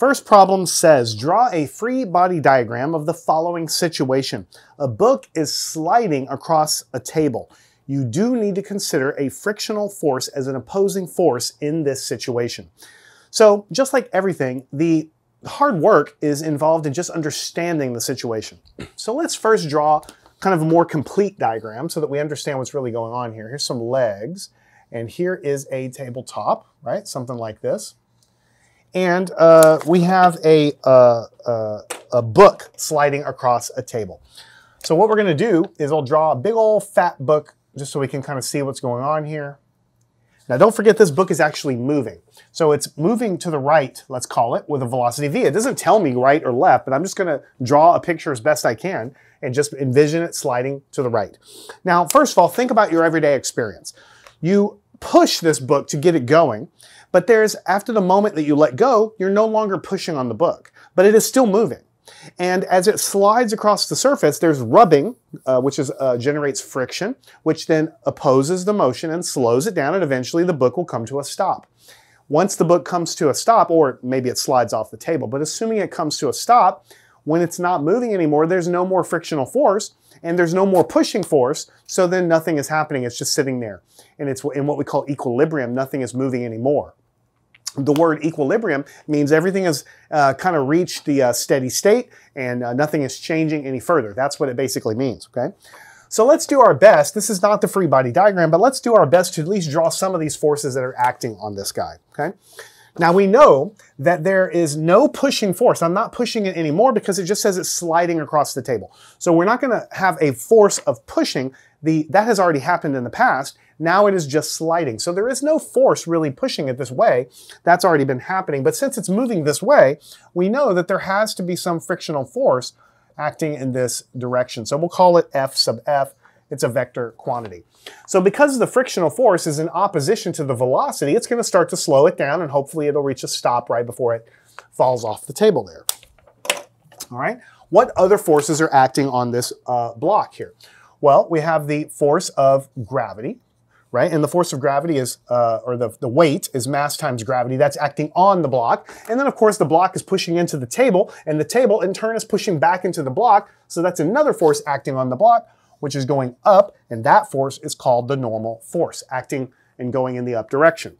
First problem says, draw a free body diagram of the following situation. A book is sliding across a table. You do need to consider a frictional force as an opposing force in this situation. So just like everything, the hard work is involved in just understanding the situation. So let's first draw kind of a more complete diagram so that we understand what's really going on here. Here's some legs, and here is a tabletop, right? Something like this and uh, we have a, uh, uh, a book sliding across a table. So what we're going to do is I'll draw a big old fat book just so we can kind of see what's going on here. Now don't forget this book is actually moving. So it's moving to the right, let's call it, with a velocity v. It doesn't tell me right or left, but I'm just going to draw a picture as best I can and just envision it sliding to the right. Now, first of all, think about your everyday experience. You push this book to get it going, but there's, after the moment that you let go, you're no longer pushing on the book, but it is still moving. And as it slides across the surface, there's rubbing, uh, which is, uh, generates friction, which then opposes the motion and slows it down, and eventually the book will come to a stop. Once the book comes to a stop, or maybe it slides off the table, but assuming it comes to a stop, when it's not moving anymore, there's no more frictional force, and there's no more pushing force, so then nothing is happening, it's just sitting there. And it's in what we call equilibrium, nothing is moving anymore the word equilibrium means everything has uh, kind of reached the uh, steady state and uh, nothing is changing any further. That's what it basically means, okay? So let's do our best. This is not the free body diagram, but let's do our best to at least draw some of these forces that are acting on this guy, okay? Now we know that there is no pushing force. I'm not pushing it anymore because it just says it's sliding across the table. So we're not gonna have a force of pushing. The, that has already happened in the past. Now it is just sliding. So there is no force really pushing it this way. That's already been happening. But since it's moving this way, we know that there has to be some frictional force acting in this direction. So we'll call it F sub F. It's a vector quantity. So because the frictional force is in opposition to the velocity, it's going to start to slow it down and hopefully it'll reach a stop right before it falls off the table there. All right. What other forces are acting on this uh, block here? Well, we have the force of gravity, right? And the force of gravity is, uh, or the, the weight is mass times gravity. That's acting on the block. And then of course the block is pushing into the table and the table in turn is pushing back into the block. So that's another force acting on the block, which is going up. And that force is called the normal force, acting and going in the up direction.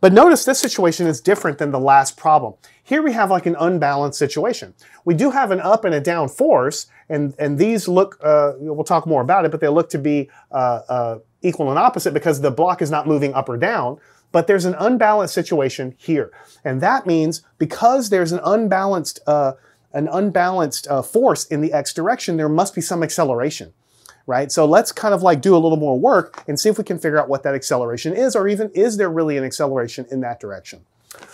But notice this situation is different than the last problem. Here we have like an unbalanced situation. We do have an up and a down force, and, and these look, uh, we'll talk more about it, but they look to be uh, uh, equal and opposite because the block is not moving up or down, but there's an unbalanced situation here. And that means because there's an unbalanced, uh, an unbalanced uh, force in the x direction, there must be some acceleration, right? So let's kind of like do a little more work and see if we can figure out what that acceleration is, or even is there really an acceleration in that direction?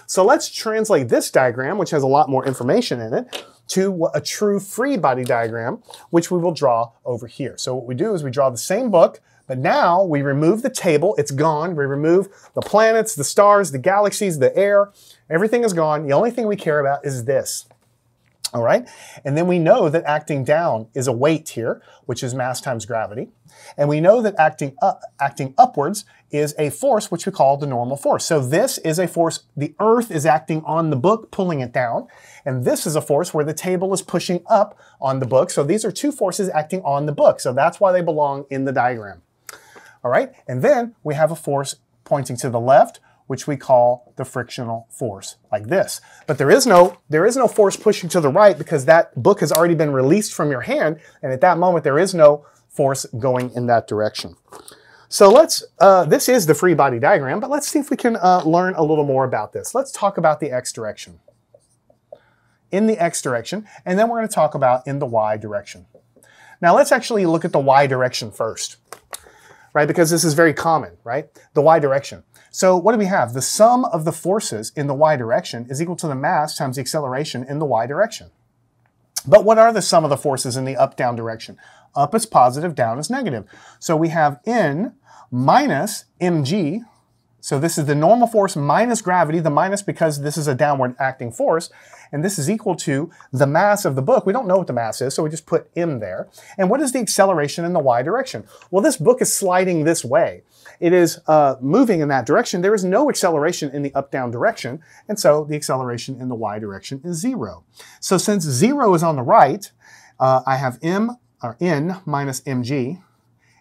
So let's translate this diagram, which has a lot more information in it, to a true free body diagram, which we will draw over here. So what we do is we draw the same book, but now we remove the table, it's gone. We remove the planets, the stars, the galaxies, the air, everything is gone. The only thing we care about is this. All right, and then we know that acting down is a weight here, which is mass times gravity. And we know that acting up, acting upwards is a force which we call the normal force. So this is a force, the earth is acting on the book, pulling it down. And this is a force where the table is pushing up on the book. So these are two forces acting on the book. So that's why they belong in the diagram. All right, and then we have a force pointing to the left, which we call the frictional force, like this. But there is no there is no force pushing to the right because that book has already been released from your hand, and at that moment there is no force going in that direction. So let's, uh, this is the free body diagram, but let's see if we can uh, learn a little more about this. Let's talk about the x direction. In the x direction, and then we're going to talk about in the y direction. Now let's actually look at the y direction first right? Because this is very common, right? The y direction. So what do we have? The sum of the forces in the y direction is equal to the mass times the acceleration in the y direction. But what are the sum of the forces in the up-down direction? Up is positive, down is negative. So we have N minus mg so this is the normal force minus gravity, the minus because this is a downward acting force, and this is equal to the mass of the book. We don't know what the mass is, so we just put m there. And what is the acceleration in the y direction? Well, this book is sliding this way. It is uh, moving in that direction, there is no acceleration in the up-down direction, and so the acceleration in the y direction is zero. So since zero is on the right, uh, I have m, or n, minus mg,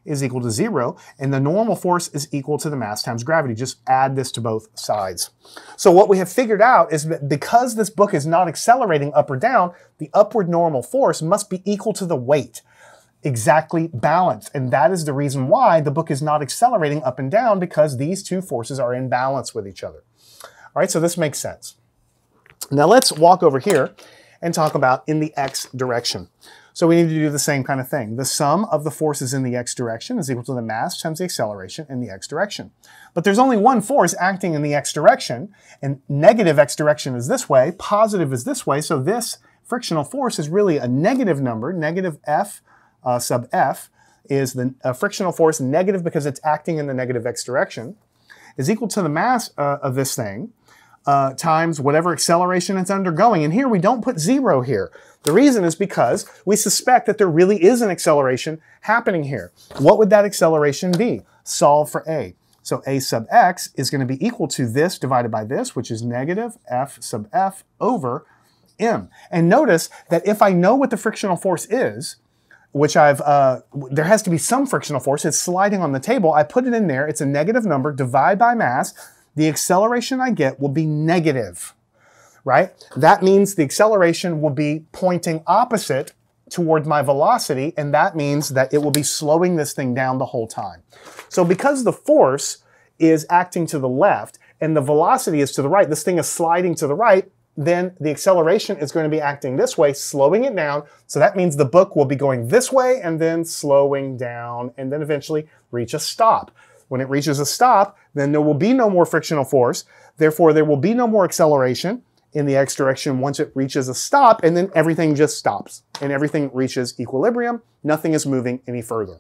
is equal to zero, and the normal force is equal to the mass times gravity. Just add this to both sides. So what we have figured out is that because this book is not accelerating up or down, the upward normal force must be equal to the weight, exactly balanced. And that is the reason why the book is not accelerating up and down because these two forces are in balance with each other. All right, so this makes sense. Now let's walk over here and talk about in the x direction. So we need to do the same kind of thing. The sum of the forces in the x direction is equal to the mass times the acceleration in the x direction. But there's only one force acting in the x direction, and negative x direction is this way, positive is this way, so this frictional force is really a negative number, negative f uh, sub f is the uh, frictional force negative because it's acting in the negative x direction, is equal to the mass uh, of this thing, uh, times whatever acceleration it's undergoing. And here we don't put zero here. The reason is because we suspect that there really is an acceleration happening here. What would that acceleration be? Solve for a. So a sub x is going to be equal to this divided by this, which is negative f sub f over m. And notice that if I know what the frictional force is, which I've, uh, there has to be some frictional force, it's sliding on the table, I put it in there, it's a negative number, divide by mass, the acceleration I get will be negative, right? That means the acceleration will be pointing opposite toward my velocity, and that means that it will be slowing this thing down the whole time. So because the force is acting to the left and the velocity is to the right, this thing is sliding to the right, then the acceleration is going to be acting this way, slowing it down. So that means the book will be going this way and then slowing down and then eventually reach a stop. When it reaches a stop, then there will be no more frictional force. Therefore, there will be no more acceleration in the x direction once it reaches a stop, and then everything just stops and everything reaches equilibrium. Nothing is moving any further.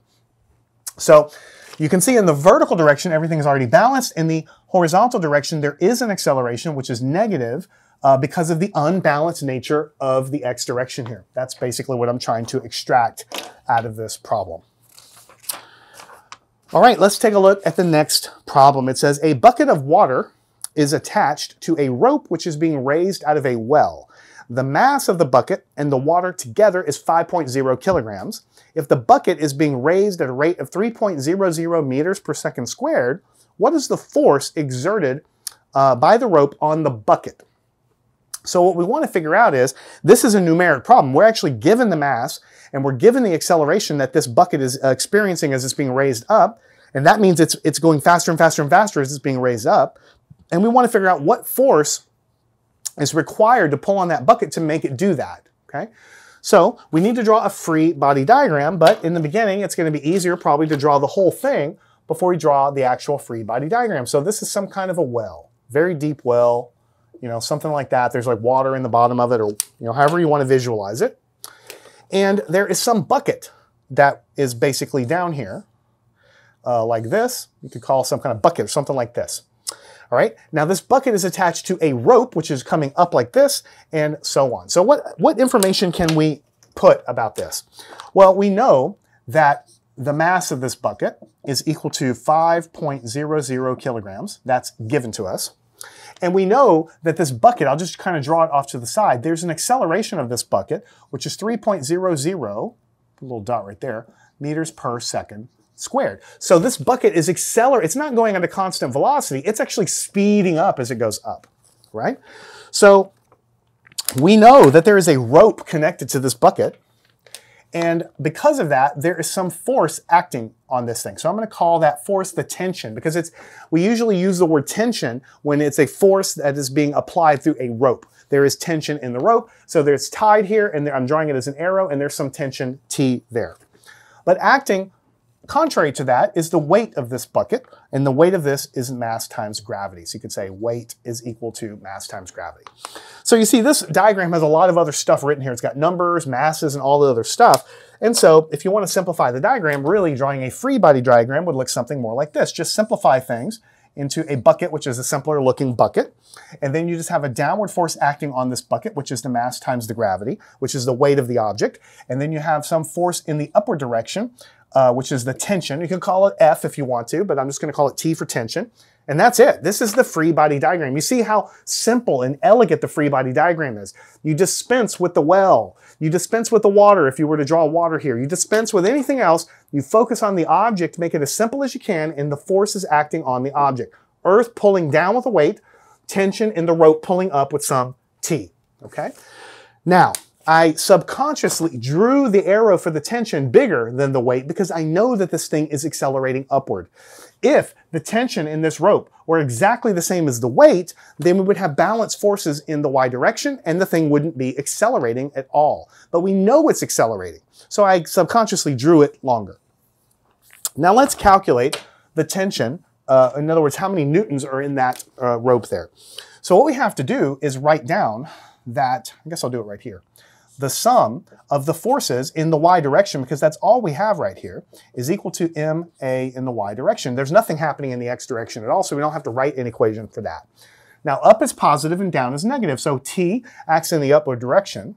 So you can see in the vertical direction, everything is already balanced. In the horizontal direction, there is an acceleration, which is negative uh, because of the unbalanced nature of the x direction here. That's basically what I'm trying to extract out of this problem. All right, let's take a look at the next problem. It says a bucket of water is attached to a rope which is being raised out of a well. The mass of the bucket and the water together is 5.0 kilograms. If the bucket is being raised at a rate of 3.00 meters per second squared, what is the force exerted uh, by the rope on the bucket? So what we want to figure out is, this is a numeric problem. We're actually given the mass and we're given the acceleration that this bucket is uh, experiencing as it's being raised up. And that means it's, it's going faster and faster and faster as it's being raised up. And we want to figure out what force is required to pull on that bucket to make it do that, okay? So we need to draw a free body diagram, but in the beginning, it's going to be easier probably to draw the whole thing before we draw the actual free body diagram. So this is some kind of a well, very deep well, you know, something like that. There's like water in the bottom of it or, you know, however you want to visualize it. And there is some bucket that is basically down here, uh, like this. You could call some kind of bucket or something like this. All right, now this bucket is attached to a rope, which is coming up like this, and so on. So what, what information can we put about this? Well, we know that the mass of this bucket is equal to 5.00 kilograms. That's given to us. And we know that this bucket, I'll just kind of draw it off to the side, there's an acceleration of this bucket, which is 3.00, little dot right there, meters per second squared. So this bucket is accelerating, it's not going at a constant velocity, it's actually speeding up as it goes up, right? So we know that there is a rope connected to this bucket, and because of that, there is some force acting on this thing. So I'm going to call that force the tension because it's, we usually use the word tension when it's a force that is being applied through a rope. There is tension in the rope. So there's tied here and there, I'm drawing it as an arrow and there's some tension T there. But acting Contrary to that is the weight of this bucket, and the weight of this is mass times gravity. So you could say weight is equal to mass times gravity. So you see this diagram has a lot of other stuff written here. It's got numbers, masses, and all the other stuff. And so if you want to simplify the diagram, really drawing a free body diagram would look something more like this. Just simplify things into a bucket, which is a simpler looking bucket. And then you just have a downward force acting on this bucket, which is the mass times the gravity, which is the weight of the object. And then you have some force in the upward direction, uh, which is the tension. You can call it F if you want to, but I'm just going to call it T for tension. And that's it. This is the free body diagram. You see how simple and elegant the free body diagram is. You dispense with the well. You dispense with the water if you were to draw water here. You dispense with anything else. You focus on the object, make it as simple as you can, and the force is acting on the object. Earth pulling down with a weight, tension in the rope pulling up with some T. Okay? Now, I subconsciously drew the arrow for the tension bigger than the weight because I know that this thing is accelerating upward. If the tension in this rope were exactly the same as the weight, then we would have balanced forces in the y direction and the thing wouldn't be accelerating at all. But we know it's accelerating, so I subconsciously drew it longer. Now let's calculate the tension. Uh, in other words, how many newtons are in that uh, rope there. So what we have to do is write down that, I guess I'll do it right here the sum of the forces in the y direction, because that's all we have right here, is equal to ma in the y direction. There's nothing happening in the x direction at all, so we don't have to write an equation for that. Now up is positive and down is negative, so t acts in the upward direction,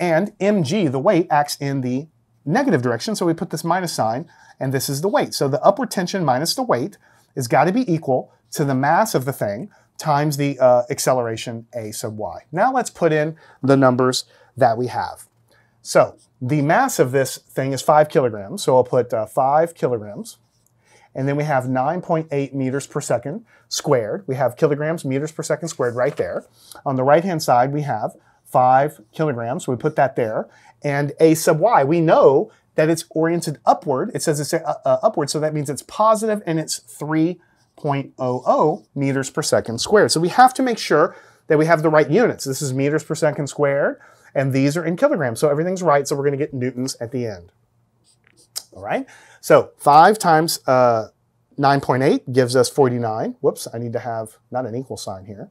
and mg, the weight, acts in the negative direction, so we put this minus sign, and this is the weight. So the upward tension minus the weight has got to be equal to the mass of the thing times the uh, acceleration a sub y. Now let's put in the numbers that we have. So the mass of this thing is five kilograms. So I'll put uh, five kilograms. And then we have 9.8 meters per second squared. We have kilograms, meters per second squared right there. On the right-hand side, we have five kilograms. So we put that there. And a sub y, we know that it's oriented upward. It says it's uh, uh, upward, so that means it's positive and it's 3.00 meters per second squared. So we have to make sure that we have the right units. This is meters per second squared and these are in kilograms. So everything's right, so we're going to get newtons at the end. All right, so 5 times uh, 9.8 gives us 49. Whoops, I need to have not an equal sign here.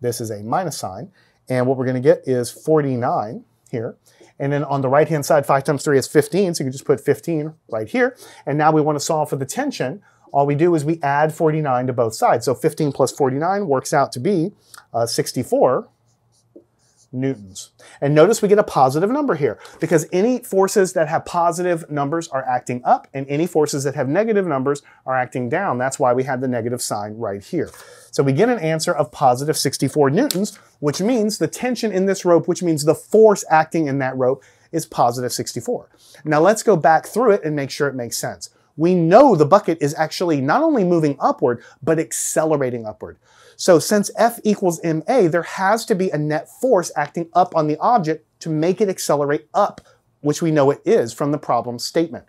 This is a minus sign. And what we're going to get is 49 here. And then on the right-hand side, 5 times 3 is 15, so you can just put 15 right here. And now we want to solve for the tension. All we do is we add 49 to both sides. So 15 plus 49 works out to be uh, 64 newtons. And notice we get a positive number here because any forces that have positive numbers are acting up and any forces that have negative numbers are acting down. That's why we had the negative sign right here. So we get an answer of positive 64 newtons, which means the tension in this rope, which means the force acting in that rope is positive 64. Now let's go back through it and make sure it makes sense. We know the bucket is actually not only moving upward, but accelerating upward. So since F equals ma, there has to be a net force acting up on the object to make it accelerate up, which we know it is from the problem statement.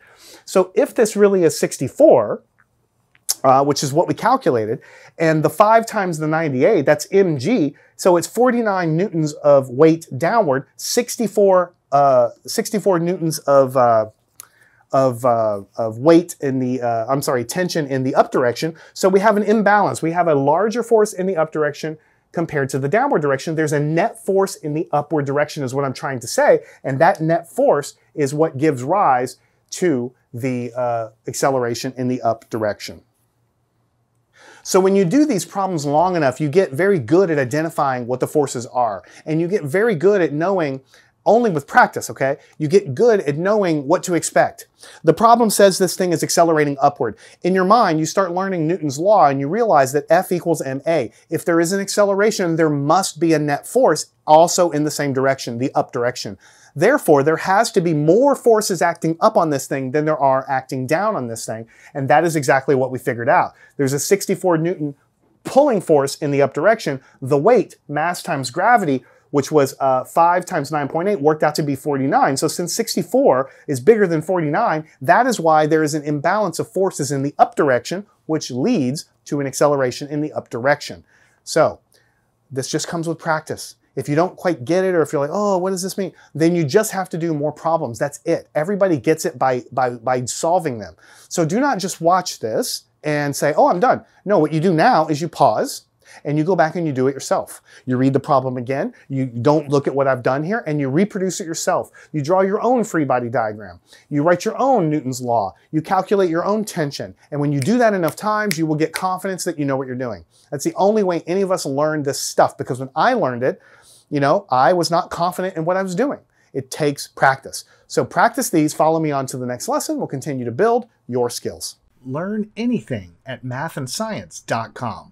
So if this really is 64, uh, which is what we calculated, and the 5 times the 98, that's mg, so it's 49 newtons of weight downward, 64, uh, 64 newtons of uh, of, uh, of weight in the, uh, I'm sorry, tension in the up direction. So we have an imbalance. We have a larger force in the up direction compared to the downward direction. There's a net force in the upward direction is what I'm trying to say. And that net force is what gives rise to the uh, acceleration in the up direction. So when you do these problems long enough, you get very good at identifying what the forces are. And you get very good at knowing only with practice, okay? You get good at knowing what to expect. The problem says this thing is accelerating upward. In your mind, you start learning Newton's law and you realize that F equals ma. If there is an acceleration, there must be a net force also in the same direction, the up direction. Therefore, there has to be more forces acting up on this thing than there are acting down on this thing. And that is exactly what we figured out. There's a 64 Newton pulling force in the up direction. The weight, mass times gravity, which was uh, 5 times 9.8, worked out to be 49. So since 64 is bigger than 49, that is why there is an imbalance of forces in the up direction, which leads to an acceleration in the up direction. So this just comes with practice. If you don't quite get it, or if you're like, oh, what does this mean? Then you just have to do more problems. That's it. Everybody gets it by, by, by solving them. So do not just watch this and say, oh, I'm done. No, what you do now is you pause, and you go back and you do it yourself. You read the problem again, you don't look at what I've done here, and you reproduce it yourself. You draw your own free body diagram. You write your own Newton's law. You calculate your own tension. And when you do that enough times, you will get confidence that you know what you're doing. That's the only way any of us learn this stuff because when I learned it, you know, I was not confident in what I was doing. It takes practice. So practice these, follow me on to the next lesson. We'll continue to build your skills. Learn anything at mathandscience.com.